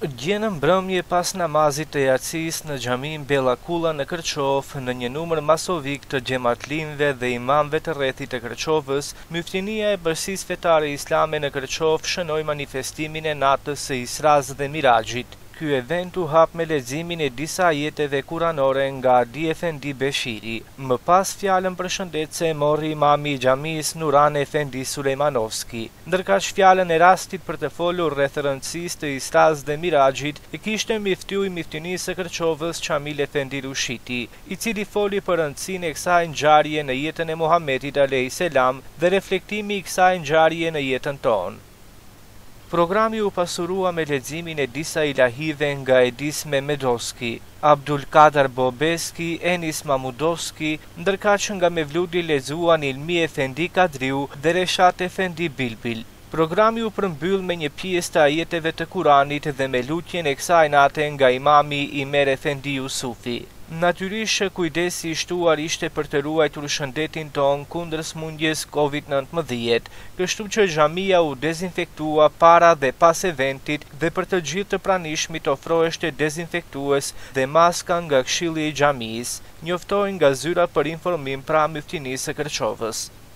Dje në mbrëmje pas namazit të jacisë në xhaminë Bela Kulla në Kërçovë, në një numër masovik të xhematlinjve dhe imamëve të rrethit të Kërçovës, Myftinia e Bashkësisë Fetare Islame në Kërçovë shënoi manifestimin e natës së Israsë dhe Miraxhit. Ky event u hap me leximin e disa ajeteve kuranore nga Adi Efendi Beshiri. Më pas fjalën përshëndetëse e mori imami i xhamisë Nuran Efendi Sulejmanovski. Ndërkaq fjalën e rastit për të folur rreth rëndësisë të Israsë dhe Miraxhit e kishte myftiu i Myftinisë së Kërçovës Qamil Efendi Rushiti, i cili foli për rëndësinë e kësaj ngjarje në jetën e Muhametit alejhi selam dhe reflektimi i kësaj ngjarje në jetën tonë. Programi u pasurua me leximin e disa ilahive nga Edis Mehmedovski, Abdulkadar Bobeski, Enis Mahmudovski, Ndërkaq nga Mevludi lexuan Ilmi Efendi Kadriu dhe Reshat Efendi Bilbil. Programi u përmbyll me një pjesë të ajeteve të Kuranit dhe me lutjen e kësaj nate nga Imami Imer Efendi Jusufi. Natyrisht që kujdesi i shtuar ishte për të ruajtur shëndetin tonë kundër sëmundjes Covid nëntëmbëdhjetë, kështu që xhamia u dezinfektua para dhe pas eventit, dhe për të gjithë të pranishmit ofroheshte dezinfektues dhe maska nga Këshilli i Xhamisë, njoftojnë nga zyra për informim pranë Myftinisë së Kërçovës.